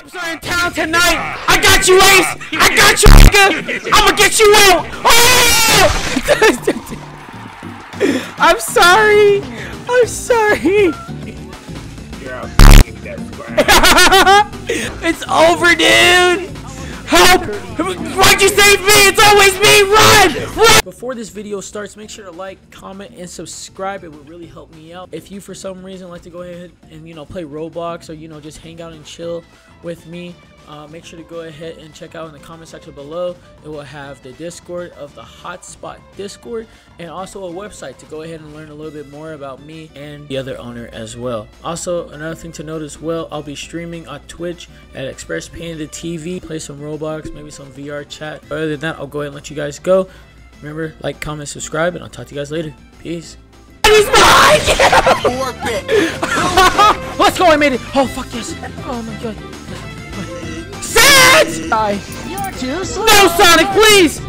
are in town tonight. I got you, Ace. I got you, nigga. I'ma get you out. Oh! I'm sorry. I'm sorry. it's over, dude. Help! Why'd you save me? It's always me! Run! Run! Before this video starts, make sure to like, comment, and subscribe. It would really help me out. If you, for some reason, like to go ahead and, you know, play Roblox or, you know, just hang out and chill with me, uh, make sure to go ahead and check out in the comment section below. It will have the Discord of the Hotspot Discord and also a website to go ahead and learn a little bit more about me and the other owner as well. Also, another thing to note as well, I'll be streaming on Twitch at Express Panda TV. Play some Roblox, maybe some VR chat. Other than that, I'll go ahead and let you guys go. Remember, like, comment, subscribe, and I'll talk to you guys later. Peace. He's behind Let's go, I made it. Oh, fuck yes. Oh my god. Sans! Die. You're too slow. No, Sonic, please!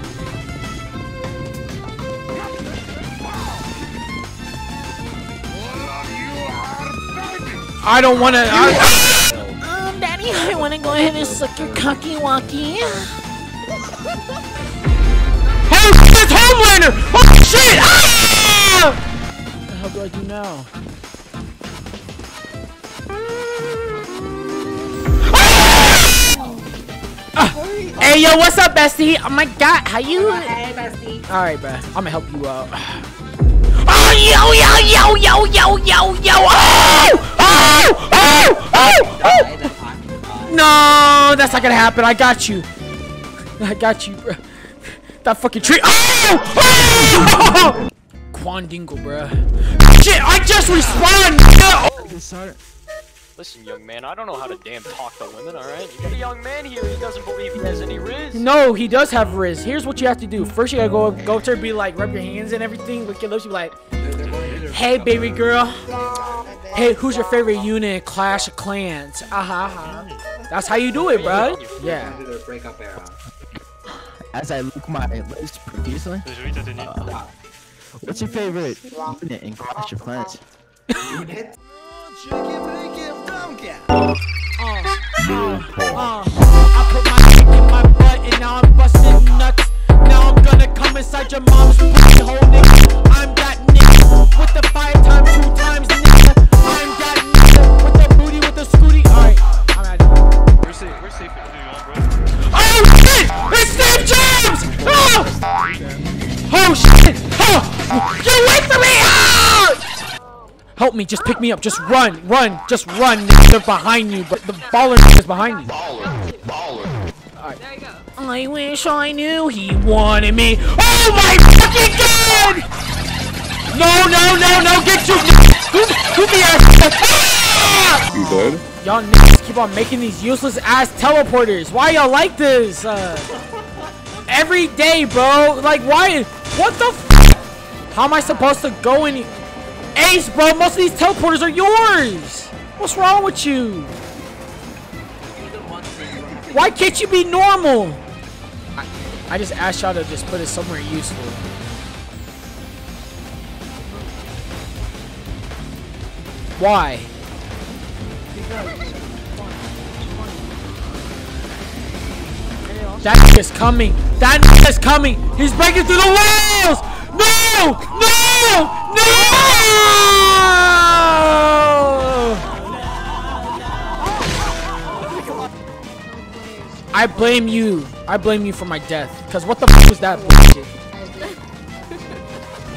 I don't want to. Um, Daddy, I want to go ahead and suck your cocky walkie. Oh, it's Homelander! Oh, shit! Ah! What the hell do I do now? Ah. Hey, yo, what's up, bestie? Oh my god, how you? Oh, hey, bestie. Alright, bruh. I'm gonna help you out. Oh, yo, yo, yo, yo, yo, yo, yo! Oh! Oh! Oh! Oh! oh! No, that's not gonna happen. I got you. I got you, bruh. That fucking tree. Oh! oh! Quandingle, bruh. Shit, I just respawned! Listen, young man, I don't know how to damn talk to women, alright? You got a young man here, he doesn't believe he has any riz. No, he does have riz. Here's what you have to do. First, you gotta go go up to her, be like, rub your hands and everything, lick your lips, be like, hey, baby girl. Hey, who's your favorite unit in Clash of Clans? Uh huh. Uh-huh. That's how you do it, bro. Yeah. As I look my list profusely, uh, what's your favorite unit in Clash of Clans? Uh, uh, I Help me, just pick me up, just run, run, just run, they're behind you, but the baller is behind you. Baller, baller. Alright. There you go. I wish I knew he wanted me. Oh my fucking god! No, no, no, no, get you! Who, who the ass? You good? Y'all niggas keep on making these useless ass teleporters. Why y'all like this? Uh, every day, bro. Like, why? What the f How am I supposed to go in? Ace, bro, most of these teleporters are yours! What's wrong with you? Why can't you be normal? I, I just asked y'all to just put it somewhere useful. Why? That is coming. That is coming. He's breaking through the walls. No! No! No! I blame you. I blame you for my death. Because what the f was that bullshit?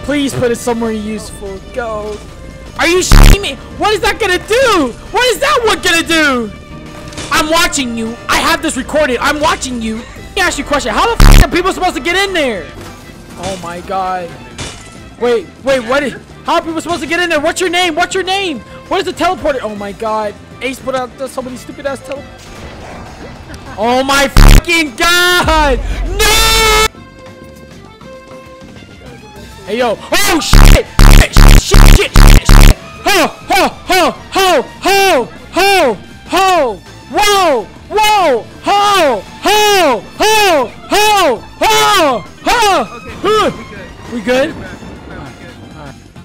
Please put it somewhere useful. Go. Are you shitting me? What is that gonna do? What is that one gonna do? I'm watching you. I have this recorded. I'm watching you. Let me ask you a question. How the f are people supposed to get in there? Oh my god. Wait, wait, what is... How are people supposed to get in there? What's your name? What's your name? What is the teleporter? Oh my god. Ace put out so many stupid ass tele... Oh my fucking god! No! Hey yo! Oh shit! Shit! Shit! Shit! Shit! shit. Ho! Ho! Ho! Ho! Ho! Ho! Ho! Whoa! Whoa! Ho! Ho! Ho! Ho! Ho! Ho! Okay, we good? We good?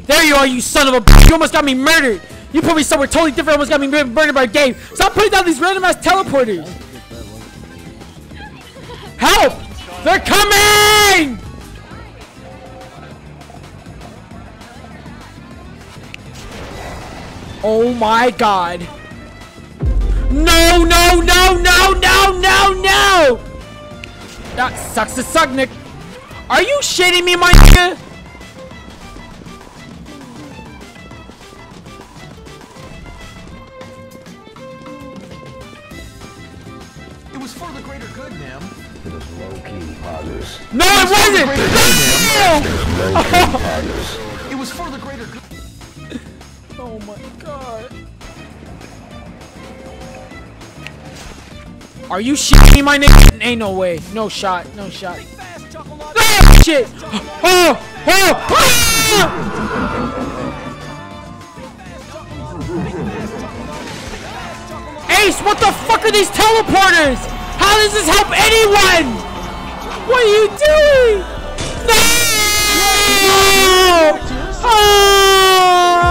There you are, you son of a bitch! You almost got me murdered! You put me somewhere totally different. Almost got me burned by a game. Stop putting down these random ass teleporters. Help! They're coming! Oh my god. No, no, no, no, no, no, no! That sucks to suck, Nick. Are you shitting me, my nigga? No, it wasn't! Low-key. It was for the greater good. Oh my god. Are you shitting me, my nigga? Ain't no way. No shot. No shot. Ah, shit! Oh! Oh! Ah! Ace, what the fuck are these teleporters? How does this help anyone? What are you doing? No! Oh!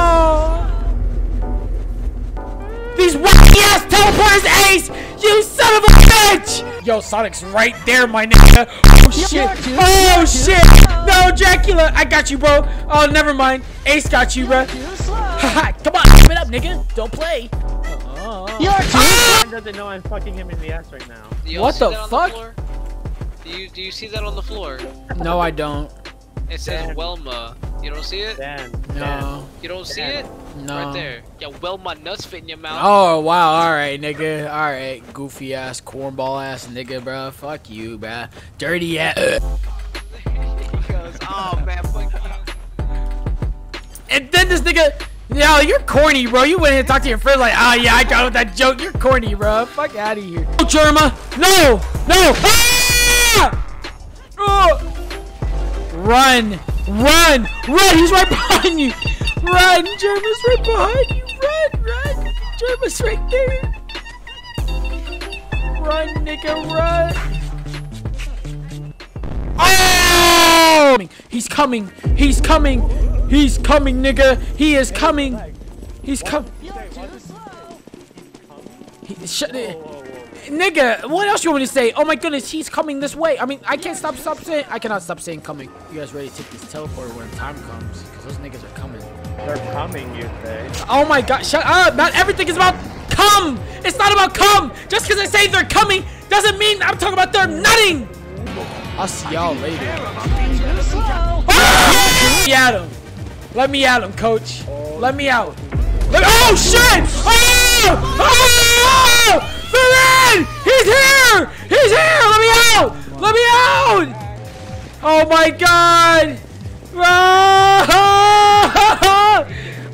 These wacky ass teleporters, Ace! You son of a bitch! Yo, Sonic's right there, my nigga. Oh shit! Oh shit! No, Dracula! I got you, bro. Oh, never mind. Ace got you, bro. Haha, Come on, give it up, nigga. Don't play. Ah! doesn't know I'm fucking him in the ass right now. Do What the that on fuck? Floor? do you do you see that on the floor? No, I don't. It says Dan. Welma. You don't see it? Dan. No. You don't see it? No. Right there. Yeah, Welma nuts fit in your mouth. Oh wow! All right, nigga. All right, goofy ass, cornball ass nigga, bro. Fuck you, bro. Dirty ass. oh man, fuck you. And then this nigga, yo, you're corny, bro. You went in and talked to your friend like, oh yeah, I got with that joke. You're corny, bro. Fuck out of here. No, Jerma. No, no. Ah! Oh. Run, run, run. He's right behind you. Run, Jerma's right behind you. Run, run. Jerma's right there. Run, nigga, run. Oh! He's coming. He's coming. He's coming, nigga. He is coming. He's coming. Shut it. Nigga, what else you want me to say? Oh my goodness, he's coming this way. I mean, I can't stop stop saying I cannot stop saying coming. You guys ready to take this teleporter when time comes? Because those niggas are coming. They're coming, you say. Oh my god, shut up! Not everything is about come! It's not about come! Just because I say they're coming doesn't mean I'm talking about them nutting! I'll see y'all later. Let me at him. Let me at him, coach. Let me out. Let oh shit! Oh! Oh! Ferran! He's here! He's here! Let me out! Let me out! Oh my god! Ah!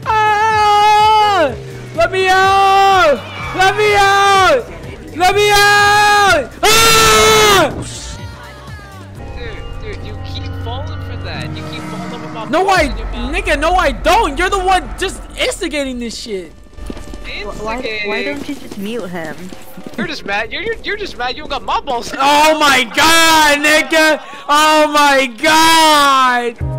Ah! Let me out! Let me out! Let me out! Ah! Dude, dude, you keep falling for that. You keep falling for my No, I, in nigga, no, I don't. You're the one just instigating this shit. Why, why don't you just mute him? You're just mad. You're, you're you're just mad. You don't got my balls. Oh my god, nigga! Oh my god!